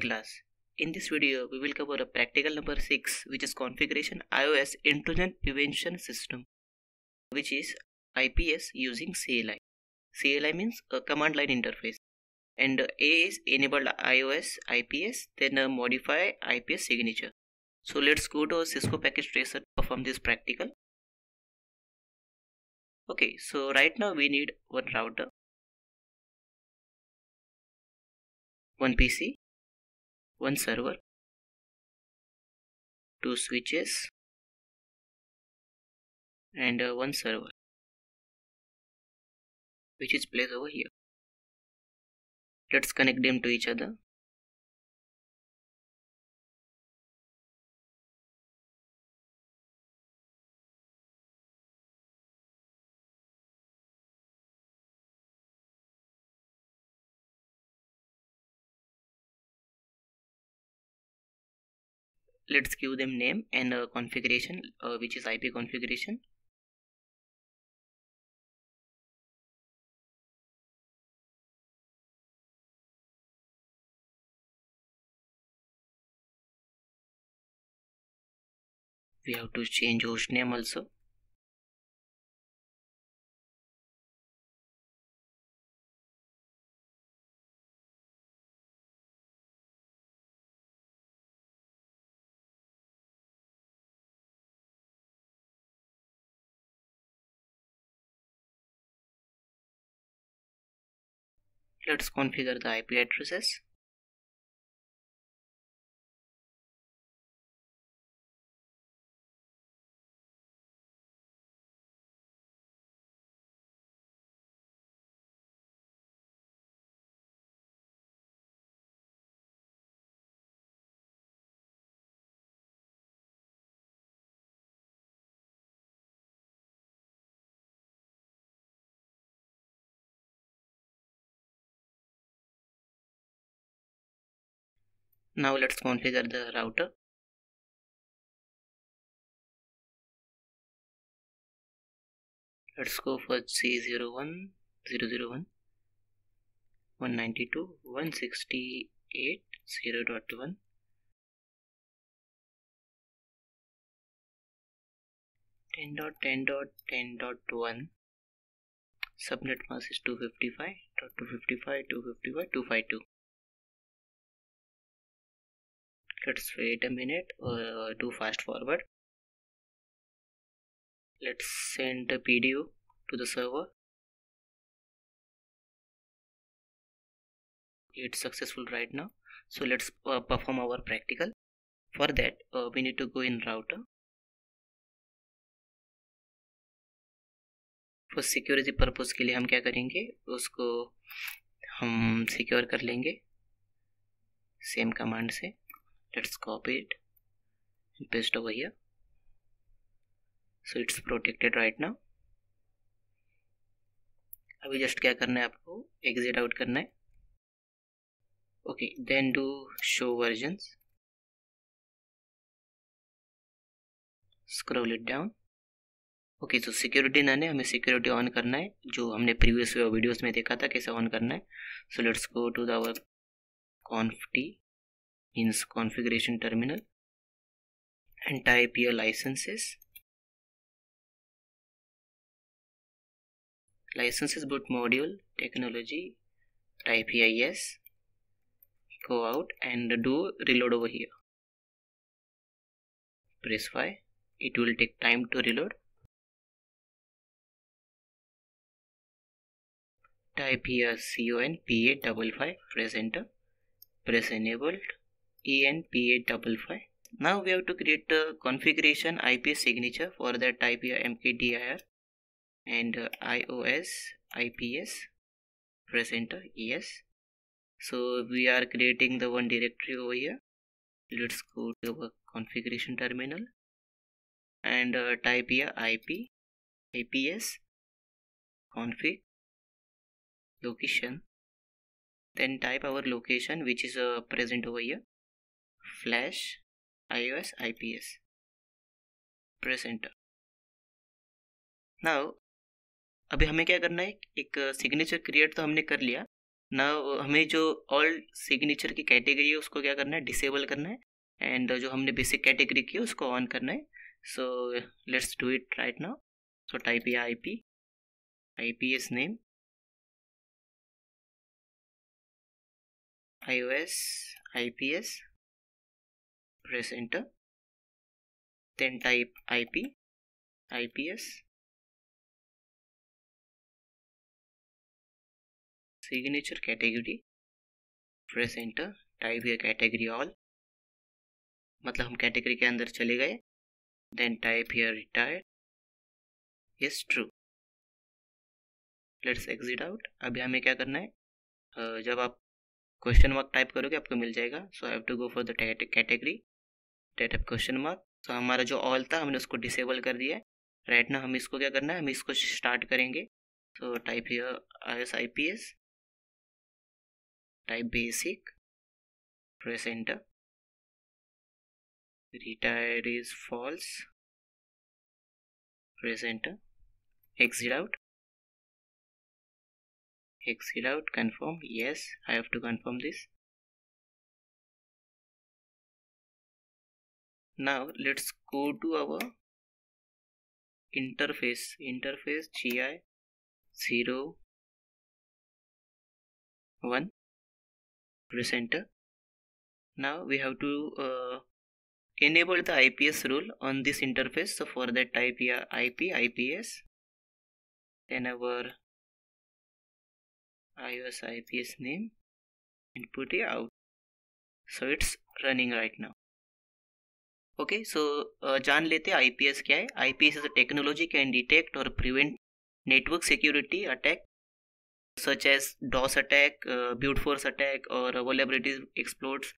class. In this video, we will cover a practical number 6 which is configuration iOS intrusion prevention system which is IPS using CLI. CLI means a command line interface and A is enable iOS IPS then modify IPS signature. So let's go to a Cisco package tracer to perform this practical. Okay, so right now we need one router, one PC, one server, two switches, and uh, one server, which is placed over here. Let's connect them to each other. Let's give them name and uh, configuration uh, which is IP configuration. We have to change host name also let's configure the IP addresses now let's configure the router. Let's go for C01 001 192 168 0.1 10 dot 10 dot 10 dot 1 subnet mask is 255 dot 255 255 252 let's wait a minute uh, do fast forward let's send the PDU to the server it's successful right now so let's uh, perform our practical for that uh, we need to go in router for security purpose के लिए हम क्या करेंगे उसको हम secure कर लेंगे same command से let's copy it and paste over here. So, it's protected right now. अभी जस्ट क्या करना है आपको? एग्जिट आउट करना है। Okay then do show versions scroll it down okay तो सिक्योरिटी नन है हमें सिक्योरिटी ऑन करना है, जो हमने प्रीवियस वीडियोस में देखा था, कैसे ऑन करना है। So let's go to the conf t means configuration terminal and type your licenses. Licenses boot module technology type here yes go out and do reload over here. Press y. It will take time to reload. Type here con p8 double five press enter press enabled ENP855. Now we have to create a configuration IP signature for that type here mkdir and uh, iOS IPS. Press enter. Yes. So we are creating the one directory over here. Let's go to our configuration terminal and uh, type here IP IPS config location then type our location which is uh, present over here flash, iOS IPS press enter now, अभी हमें क्या करना है? एक signature create तो हमने कर लिया। ना हमें जो ऑल सिग्नेचर की कैटेगरी है, उसको क्या करना है? डिसेबल करना है। एंड जो हमने बेसिक कैटेगरी की है, उसको ऑन करना है। So let's do it right now so type या I P I P S name iOS IPS press enter, then type IP IPS signature category, press enter, type here category all. मतलब हम category के अंदर चले गए then type here retired is true let's exit out अभी हमें क्या करना है? जब आप क्वेश्चन मार्क टाइप करोगे, आपको मिल जाएगा. So I have to go for the category date of question mark तो हमारा जो ऑल था, हमने उसको डिसेबल कर दिया है. राइट ना हम इसको क्या करना है? हम इसको स्टार्ट करेंगे. So type here I S I P S type basic press enter retired is false. Press enter. Exit out. Exit out. Confirm. Yes, I have to confirm this. Now let's go to our interface interface gi 0 1 press enter now we have to uh, enable the IPS rule on this interface. So for that type yeah, IP IPS then our iOS IPS name and put it out. So it's running right now. Okay, so uh, जान लेते हैं IPS क्या है? Is a technology can detect or prevent network security attack such as DOS attack, uh, brute force attack or vulnerabilities exploits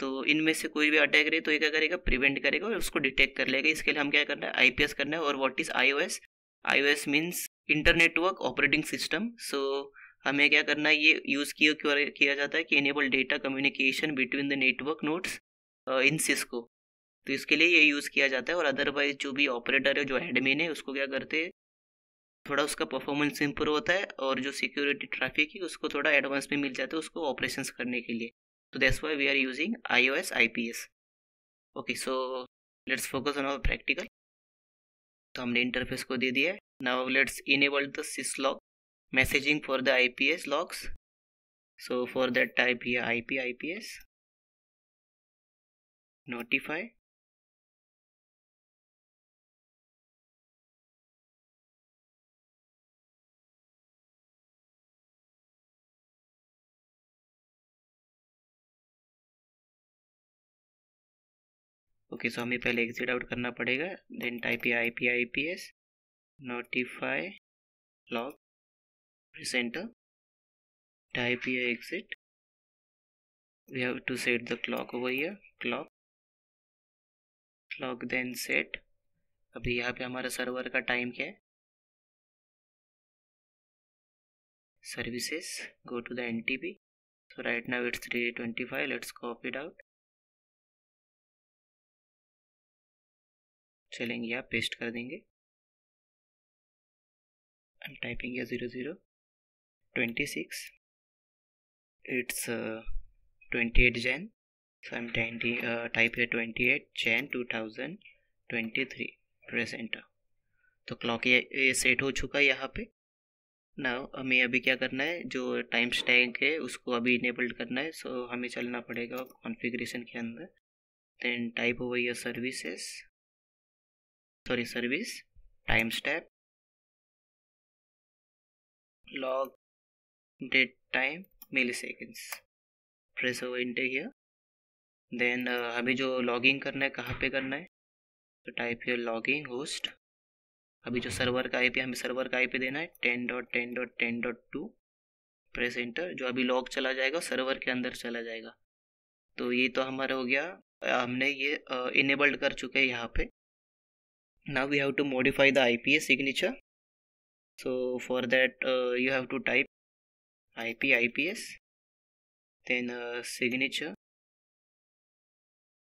तो इनमें से कोई भी अटैक रहे तो ये क्या करेगा? प्रिवेंट करेगा और उसको डिटेक्ट कर लेगा। इसके लिए हम क्या करना है? आईपीएस करना है और what is IOS IOS means internetwork operating system so हमें क्या करना है? ये यूज़ किया किया जाता है कि enable data communication between the network nodes in Cisco तो इसके लिए ये यूज़ किया जाता है और अदरवाइज़ जो भी ऑपरेटर है, जो एडमिन है, उसको क्या करते हैं? थोड़ा उसका परफॉर्मेंस इंप्रूव होता है और जो सिक्योरिटी ट्रैफ़िक है, उसको थोड़ा एडवांस में मिल जाता है उसको ऑपरेशन करने के लिए। तो that's why we are using I O S I P S okay so let's focus on our practical तो हमने इंटरफेस को दे दिया है। Now let's enable the syslog messaging for the ips logs so for I P I P S notify okay so हमें पहले exit out करना पड़ेगा देन टाइप ये I P I P S notify log presenter type ये exit we have to set the clock over year clock clock then set अभी यहाँ पे हमारा सर्वर का टाइम क्या है? Services go to the N T B so right now it's three twenty five let's copied out चलेंगे यहाँ paste कर देंगे। I'm typing here 00 26 it's uh, 28 Jan so I'm typing uh, type here 28 Jan 2023 press enter तो clock ये, ये set हो चुका है यहाँ पे। ना हमें अभी क्या करना है? जो टाइम स्टैग है उसको अभी इनेबल्ड करना है सो हमें चलना पड़ेगा कॉन्फ़िगरेशन के अंदर। Then type over your services sorry service timestamp log date time milliseconds. Press over enter here. Then uh, अभी जो लॉगिंग करना है कहाँ पे करना है? तो टाइप है लॉगिंग होस्ट अभी जो सर्वर का आईपी हमें सर्वर का आईपी देना है ten dot ten dot ten dot two press enter जो अभी लॉग चला जाएगा सर्वर के अंदर चला जाएगा. तो ये तो हमारा हो गया. हमने ये इनेबल्ड uh, कर चुके हैं यहाँ पे. now we have to modify the IPS signature so for that uh, you have to type IP IPS then uh, signature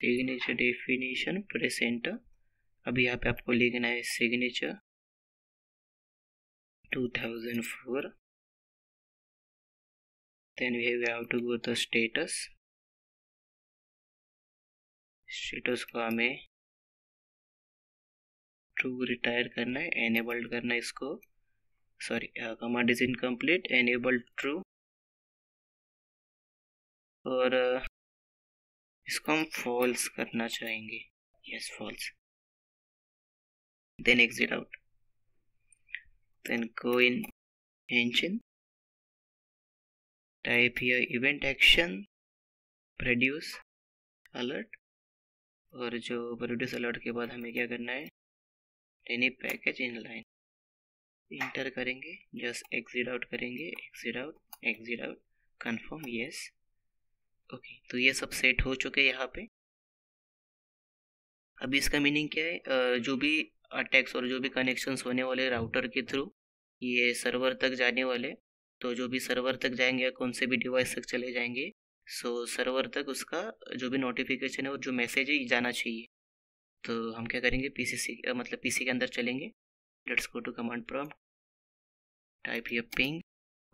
signature definition press enter अभी यहाँ पे आपको लिखना है signature 2004 then we have to go to status status को हमें true retire करना है एनेबल्ड करना है इसको। Sorry command is incomplete enabled true और uh, इसको हम फॉल्स करना चाहेंगे। Yes false then exit out then go in engine. Type here event action produce alert. और जो प्रोड्यूस अलर्ट के बाद हमें क्या करना है? Any package in line enter करेंगे जस्ट एग्जिट आउट करेंगे exit out exit out confirm yes okay तो ये सब सेट हो चुके यहाँ पे। अभी इसका मीनिंग क्या है? जो भी अटैक्स और जो भी कनेक्शंस होने वाले राउटर के थ्रू ये सर्वर तक जाने वाले। तो जो भी सर्वर तक जाएँगे या कौन से भी डिवाइस तक चले जाएँगे सो सर्वर तक उसका जो भी नोटिफिकेशन है और जो मैसेज है जाना चाहिए। तो हम क्या करेंगे? पी सी मतलब पीसी के अंदर चलेंगे। Let's go to command prompt type here ping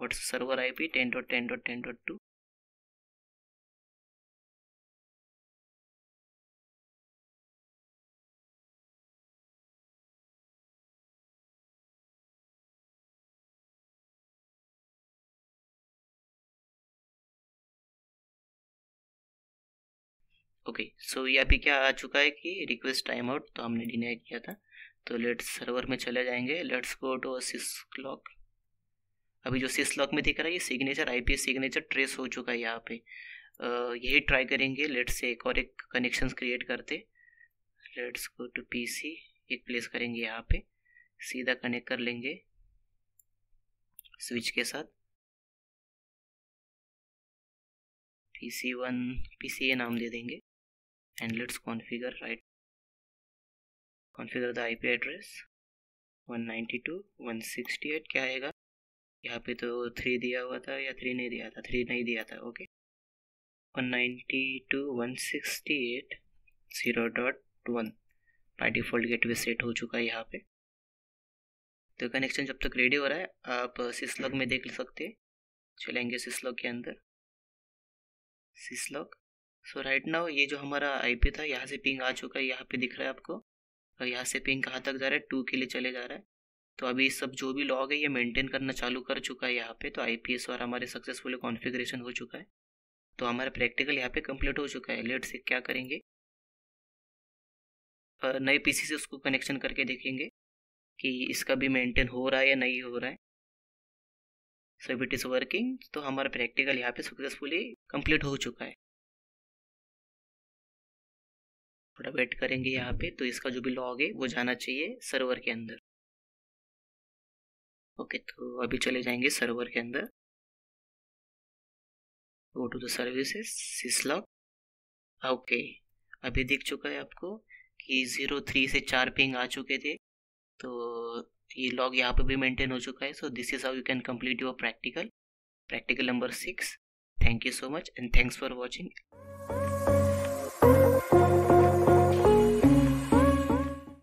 what's server IP 10.10.10.2 okay so ये अभी क्या आ चुका है कि रिक्वेस्ट टाइम आउट तो हमने डिनाई किया था। तो लेट्स सर्वर में चले जाएँगे। Let's go to syslog अभी जो सिस लॉक में दिख रहा है, ये सिग्नेचर आईपी सिग्नेचर ट्रेस हो चुका है यहाँ पे। यही ट्राई करेंगे। लेट्स से एक और एक कनेक्शन क्रिएट करते। लेट्स गो टू पीसी एक प्लेस करेंगे यहाँ पे। सीधा कनेक्ट कर लेंगे। स्विच के साथ। P C one P C A नाम दे देंगे। And let's configure, right? Configure the IP address. 192.168 क्या आएगा? यहाँ पे तो थ्री दिया हुआ था या थ्री नहीं दिया था? थ्री नहीं दिया था okay one ninety two one sixty eight zero dot one by default gateway set हो चुका है यहाँ पे। तो कनेक्शन जब तक रेडी हो रहा है, आप सिसलॉग में देख सकते हैं। चलेंगे सिसलॉग के अंदर। सिसलॉग सो राइट नाउ ये जो हमारा आईपी था, यहाँ से पिंग आ चुका है, यहाँ पे दिख रहा है आपको। और यहाँ से पिंग कहाँ तक जा रहा है? टू के लिए चले जा रहा है। तो अभी सब जो भी लॉग है, ये मेंटेन करना चालू कर चुका है यहाँ पे। तो आई पी एस और हमारे सक्सेसफुली कॉन्फ़िगरेशन हो चुका है। तो हमारा प्रैक्टिकल यहाँ पे कंप्लीट हो चुका है। लेट से क्या करेंगे। नए पीसी से उसको कनेक्शन करके देखेंगे कि इसका भी मेंटेन हो रहा है या नहीं हो रहा है। सो इट इज़ वर्किंग तो हमारा प्रैक्टिकल यहाँ पे सक्सेसफुली कंप्लीट हो चुका है। थोड़ा वेट करेंगे यहाँ पे तो इसका जो भी लॉग है, वो जाना चाहिए सर्वर के अंदर। ओके तो अभी चले जाएँगे सर्वर के अंदर। Go to the services syslog okay अभी दिख चुका है आपको कि ज़ीरो थ्री से चार पिंग आ चुके थे तो ये लॉग यहाँ पे भी मेंटेन हो चुका है। So this is how you can complete your practical practical number six thank you so much and thanks for watching